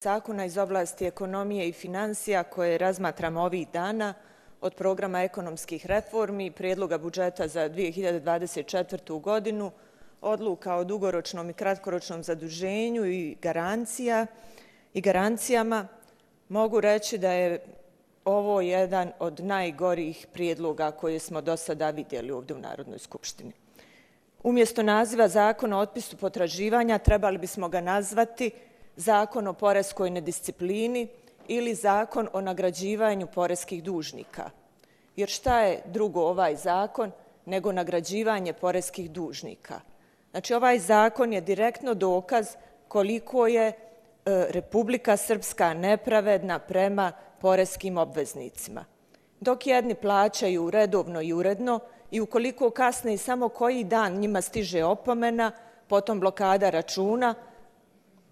zakona iz oblasti ekonomije i financija koje razmatramo ovih dana od programa ekonomskih reformi i prijedloga budžeta za 2024. godinu, odluka o dugoročnom i kratkoročnom zaduženju i garancija i garancijama, mogu reći da je ovo jedan od najgorih prijedloga koje smo do sada vidjeli ovdje u Narodnoj skupštini. Umjesto naziva zakona o otpisu potraživanja trebali bismo ga nazvati zakon o poreskoj nedisciplini ili zakon o nagrađivanju poreskih dužnika. Jer šta je drugo ovaj zakon nego nagrađivanje poreskih dužnika? Znači ovaj zakon je direktno dokaz koliko je e, Republika Srpska nepravedna prema poreskim obveznicima. Dok jedni plaćaju redovno i uredno i ukoliko kasne i samo koji dan njima stiže opomena, potom blokada računa,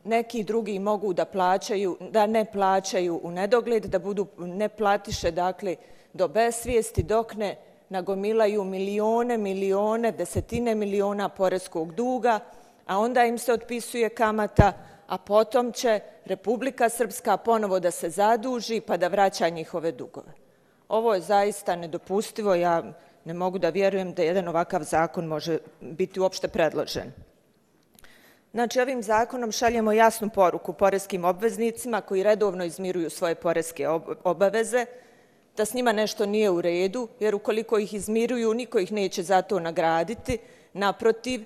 neki drugi mogu da plaćaju, da ne plaćaju u nedogled, da budu ne platiše, dakle, do besvijesti, dok ne nagomilaju milione, milione, desetine miliona poreskog duga, a onda im se otpisuje kamata, a potom će Republika Srpska ponovo da se zaduži pa da vraća njihove dugove. Ovo je zaista nedopustivo, ja ne mogu da vjerujem da jedan ovakav zakon može biti uopšte predložen. Znači, ovim zakonom šaljemo jasnu poruku poreskim obveznicima koji redovno izmiruju svoje poreske obaveze, da s njima nešto nije u redu, jer ukoliko ih izmiruju, niko ih neće za to nagraditi. Naprotiv,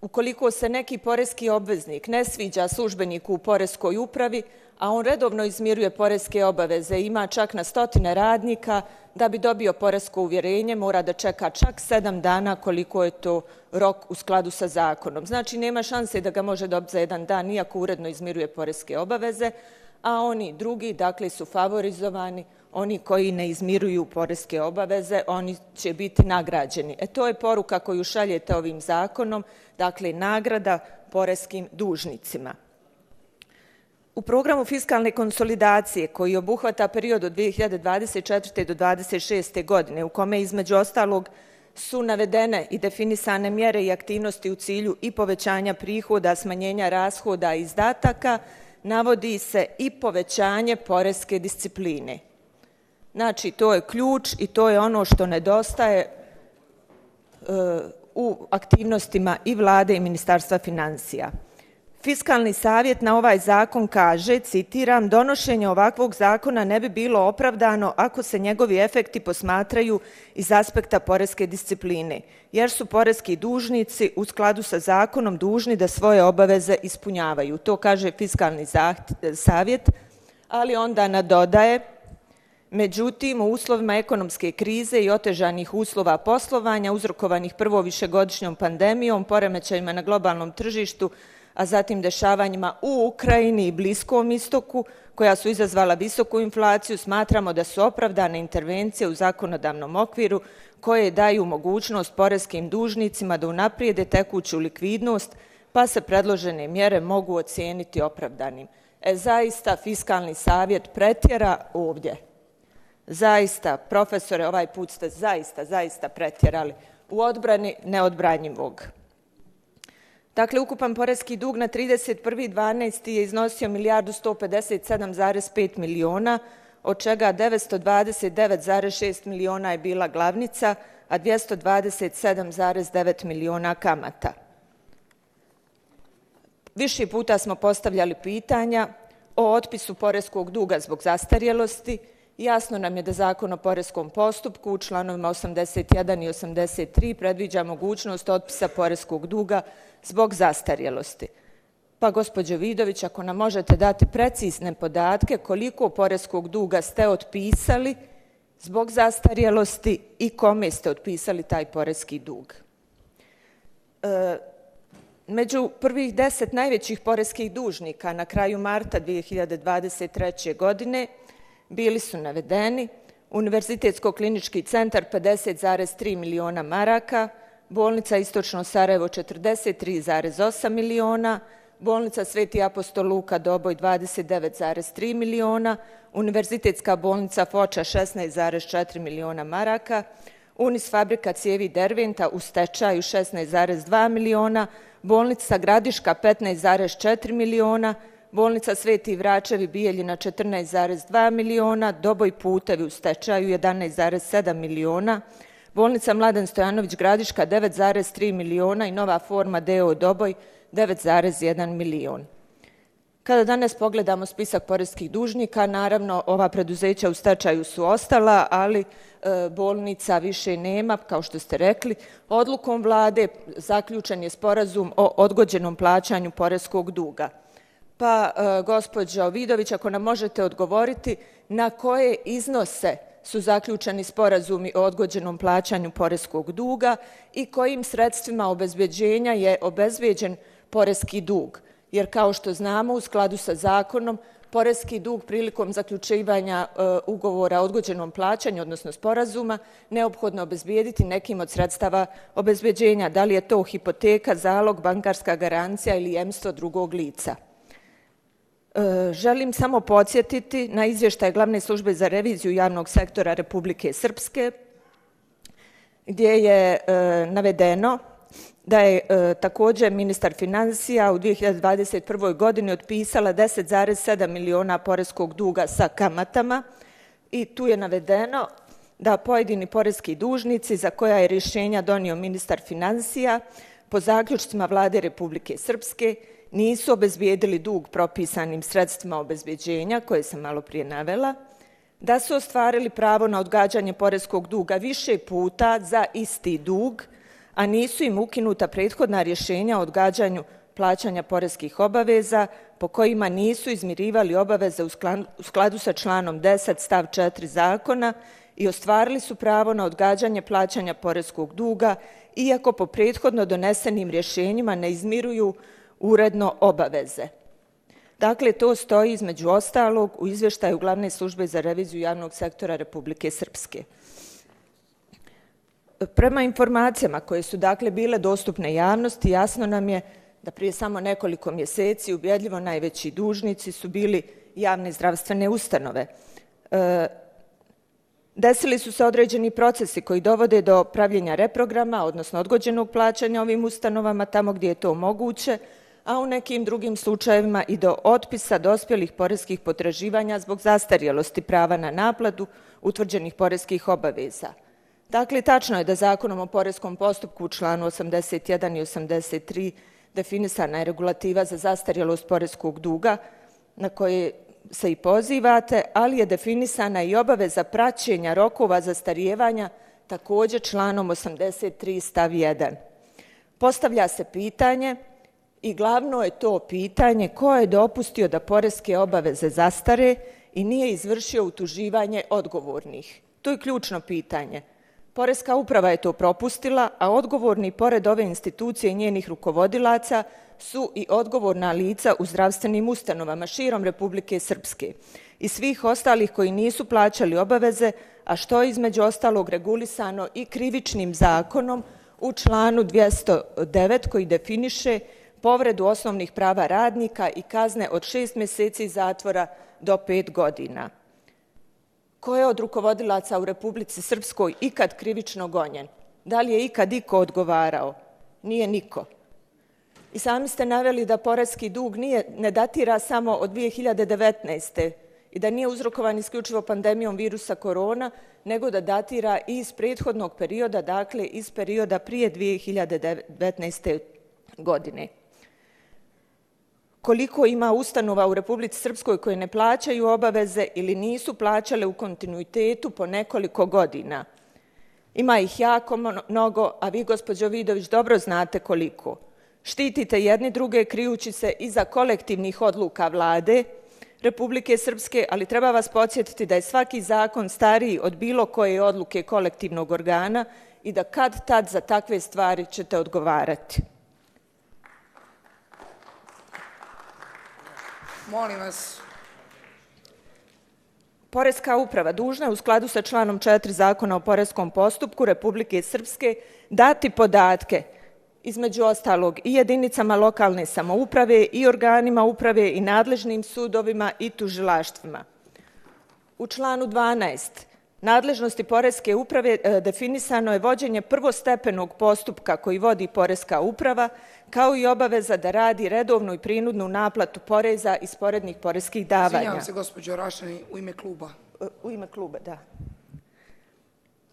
ukoliko se neki poreski obveznik ne sviđa službeniku u poreskoj upravi, a on redovno izmiruje poreske obaveze, ima čak na stotine radnika, da bi dobio poresko uvjerenje, mora da čeka čak sedam dana koliko je to rok u skladu sa zakonom. Znači, nema šanse da ga može dobiti za jedan dan, iako uredno izmiruje poreske obaveze, a oni drugi, dakle, su favorizovani, oni koji ne izmiruju poreske obaveze, oni će biti nagrađeni. E to je poruka koju šaljete ovim zakonom, dakle, nagrada poreskim dužnicima. U programu fiskalne konsolidacije koji obuhvata period od 2024. do 2026. godine, u kome između ostalog su navedene i definisane mjere i aktivnosti u cilju i povećanja prihoda, smanjenja rashoda i izdataka, navodi se i povećanje poreske discipline. Znači, to je ključ i to je ono što nedostaje e, u aktivnostima i vlade i ministarstva financija. Fiskalni savjet na ovaj zakon kaže, citiram, donošenje ovakvog zakona ne bi bilo opravdano ako se njegovi efekti posmatraju iz aspekta poreske discipline, jer su poreski dužnici u skladu sa zakonom dužni da svoje obaveze ispunjavaju. To kaže Fiskalni savjet, ali onda nadodaje, Međutim, u uslovima ekonomske krize i otežanih uslova poslovanja, uzrokovanih prvo višegodišnjom pandemijom, poremećajima na globalnom tržištu, a zatim dešavanjima u Ukrajini i Bliskom istoku, koja su izazvala visoku inflaciju, smatramo da su opravdane intervencije u zakonodavnom okviru koje daju mogućnost poreskim dužnicima da unaprijede tekuću likvidnost, pa se predložene mjere mogu ocijeniti opravdanim. E, zaista, fiskalni savjet pretjera ovdje. Zaista, profesore, ovaj put ste zaista, zaista pretjerali u odbrani neodbranjivog. Dakle, ukupan porezki dug na 31.12. je iznosio milijardu 157,5 miliona, od čega 929,6 miliona je bila glavnica, a 227,9 miliona kamata. Više puta smo postavljali pitanja o otpisu porezkog duga zbog zastarjelosti, Jasno nam je da zakon o poreskom postupku u članovima 81 i 83 predviđa mogućnost otpisa poreskog duga zbog zastarjelosti. Pa, gospođo Vidović, ako nam možete dati precizne podatke koliko poreskog duga ste otpisali zbog zastarjelosti i kome ste otpisali taj poreski dug. E, među prvih deset najvećih poreskih dužnika na kraju marta 2023. godine bili su navedeni Univerzitetsko-klinički centar 50,3 miliona maraka, bolnica Istočno Sarajevo 43,8 miliona, bolnica Sveti apostol Luka Doboj 29,3 miliona, Univerzitetska bolnica Foča 16,4 miliona maraka, Unis fabrika cijevi Derventa u stečaju 16,2 miliona, bolnica Gradiška 15,4 miliona, bolnica Sveti Vračevi Bijeljina 14,2 miliona, Doboj putevi u stečaju 11,7 miliona, bolnica Mladen Stojanović Gradiška 9,3 miliona i nova forma DO Doboj 9,1 milion. Kada danas pogledamo spisak porezkih dužnika, naravno ova preduzeća u stečaju su ostala, ali e, bolnica više nema, kao što ste rekli. Odlukom vlade zaključen je sporazum o odgođenom plaćanju porezkog duga. Pa, e, gospođo Vidović, ako nam možete odgovoriti na koje iznose su zaključeni sporazumi o odgođenom plaćanju porezkog duga i kojim sredstvima obezbeđenja je obezbeđen porezki dug jer kao što znamo u skladu sa zakonom porezki dug prilikom zaključivanja e, ugovora o odgođenom plaćanju, odnosno sporazuma, neophodno obezbijediti nekim od sredstava obezbeđenja, da li je to hipoteka, zalog, bankarska garancija ili jemstvo drugog lica. E, želim samo podsjetiti na izvještaj Glavne službe za reviziju javnog sektora Republike Srpske, gdje je e, navedeno da je e, također ministar financija u 2021. godini otpisala 10,7 miliona poreskog duga sa kamatama i tu je navedeno da pojedini poreski dužnici za koja je rješenja donio ministar financija po zaključcima vlade Republike Srpske nisu obezbijedili dug propisanim sredstvima obezbijeđenja koje sam malo prije navela, da su ostvarili pravo na odgađanje poreskog duga više puta za isti dug, a nisu im ukinuta prethodna rješenja o odgađanju plaćanja poreskih obaveza po kojima nisu izmirivali obaveze u skladu sa članom 10 stav 4 zakona i ostvarili su pravo na odgađanje plaćanja poreskog duga, iako po prethodno donesenim rješenjima ne izmiruju uredno obaveze. Dakle, to stoji između ostalog u izvještaju Glavne službe za reviziju javnog sektora Republike Srpske. Prema informacijama koje su dakle bile dostupne javnosti, jasno nam je da prije samo nekoliko mjeseci ubjedljivo najveći dužnici su bili javne zdravstvene ustanove. E, desili su se određeni procesi koji dovode do pravljenja reprograma, odnosno odgođenog plaćanja ovim ustanovama tamo gdje je to moguće, a u nekim drugim slučajevima i do otpisa dospjelih poreskih potraživanja zbog zastarjelosti prava na naplatu utvrđenih poreskih obaveza. Dakle, tačno je da zakonom o poreskom postupku u članu 81 i 83 definisana je regulativa za zastarjelost poreskog duga na koje se i pozivate, ali je definisana i obaveza praćenja rokova za starijevanja također članom 83 stav 1. Postavlja se pitanje i glavno je to pitanje ko je dopustio da poreske obaveze zastare i nije izvršio utuživanje odgovornih. To je ključno pitanje. Poreska uprava je to propustila, a odgovorni pored ove institucije i njenih rukovodilaca su i odgovorna lica u zdravstvenim ustanovama širom Republike Srpske i svih ostalih koji nisu plaćali obaveze, a što je između ostalog regulisano i krivičnim zakonom u članu 209 koji definiše povredu osnovnih prava radnika i kazne od šest mjeseci zatvora do pet godina ko je od rukovodilaca u Republici Srpskoj ikad krivično gonjen? Da li je ikad iko odgovarao? Nije niko. I sami ste naveli da poradski dug nije, ne datira samo od 2019. i da nije uzrokovan isključivo pandemijom virusa korona, nego da datira i iz prethodnog perioda, dakle iz perioda prije 2019. godine koliko ima ustanova u Republici Srpskoj koje ne plaćaju obaveze ili nisu plaćale u kontinuitetu po nekoliko godina. Ima ih jako mnogo, a vi, gospođo Vidović, dobro znate koliko. Štitite jedni druge krijući se iza kolektivnih odluka vlade Republike Srpske, ali treba vas podsjetiti da je svaki zakon stariji od bilo koje odluke kolektivnog organa i da kad tad za takve stvari ćete odgovarati. Molim vas. Poreska uprava dužna je u skladu sa članom 4 zakona o poreskom postupku Republike Srpske dati podatke između ostalog i jedinicama lokalne samouprave i organima uprave i nadležnim sudovima i tužilaštvima. U članu 12 Nadležnosti Poreske uprave e, definisano je vođenje prvostepenog postupka koji vodi Poreska uprava, kao i obaveza da radi redovnu i prinudnu naplatu poreza iz porednih poreskih davanja. Izvinjavam se, gospođo Rašani, u ime kluba. E, u ime kluba, da.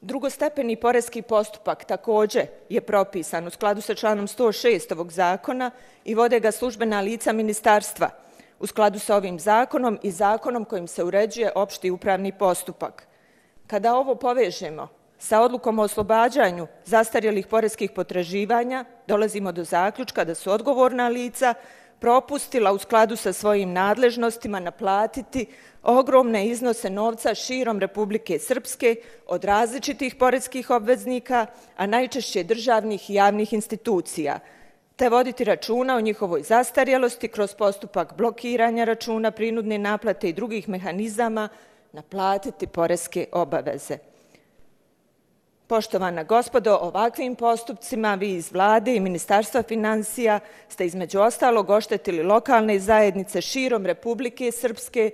Drugostepeni poreski postupak takođe je propisan u skladu sa članom 106 ovog zakona i vode ga službena lica ministarstva u skladu sa ovim zakonom i zakonom kojim se uređuje opšti upravni postupak. Kada ovo povežemo sa odlukom o oslobađanju zastarjelih poreskih potraživanja, dolazimo do zaključka da su odgovorna lica propustila u skladu sa svojim nadležnostima naplatiti ogromne iznose novca širom Republike Srpske od različitih poreskih obveznika, a najčešće državnih i javnih institucija, te voditi računa o njihovoj zastarjelosti kroz postupak blokiranja računa, prinudne naplate i drugih mehanizama, naplatiti poreske obaveze. Poštovana gospodo, ovakvim postupcima vi iz vlade i Ministarstva financija ste između ostalog oštetili lokalne zajednice širom Republike Srpske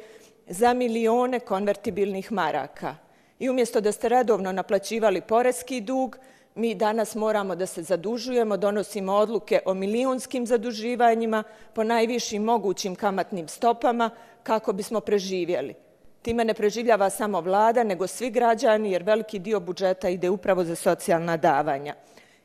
za milione konvertibilnih maraka. I umjesto da ste redovno naplaćivali poreski dug, mi danas moramo da se zadužujemo, donosimo odluke o milionskim zaduživanjima po najvišim mogućim kamatnim stopama kako bismo preživjeli. Time ne preživljava samo vlada, nego svi građani, jer veliki dio budžeta ide upravo za socijalna davanja.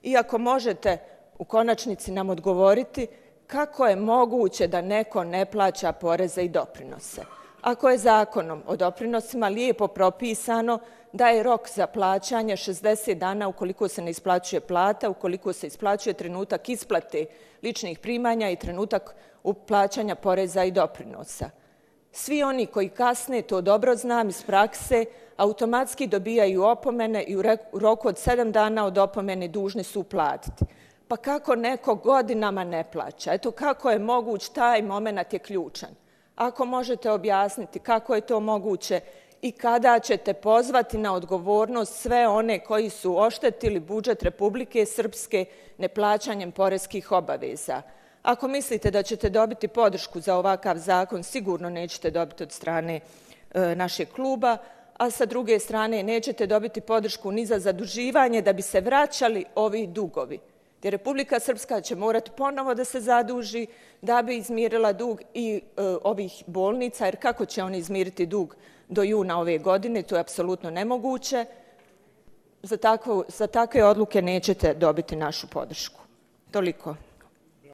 Iako možete u konačnici nam odgovoriti kako je moguće da neko ne plaća poreze i doprinose. Ako je zakonom o doprinosima lijepo propisano da je rok za plaćanje 60 dana ukoliko se ne isplaćuje plata, ukoliko se isplaćuje trenutak isplate ličnih primanja i trenutak plaćanja poreza i doprinosa. Svi oni koji kasne, to dobro znam iz prakse, automatski dobijaju opomene i u roku od sedam dana od opomene dužni su uplatiti. Pa kako neko godinama ne plaća? Eto kako je moguć, taj moment je ključan. Ako možete objasniti kako je to moguće i kada ćete pozvati na odgovornost sve one koji su oštetili budžet Republike Srpske neplaćanjem poreskih obaveza. Ako mislite da ćete dobiti podršku za ovakav zakon, sigurno nećete dobiti od strane e, našeg kluba, a sa druge strane nećete dobiti podršku ni za zaduživanje da bi se vraćali ovi dugovi. Jer Republika Srpska će morati ponovo da se zaduži da bi izmirila dug i e, ovih bolnica, jer kako će oni izmiriti dug do juna ove godine, to je apsolutno nemoguće. Za, takvu, za takve odluke nećete dobiti našu podršku. Toliko.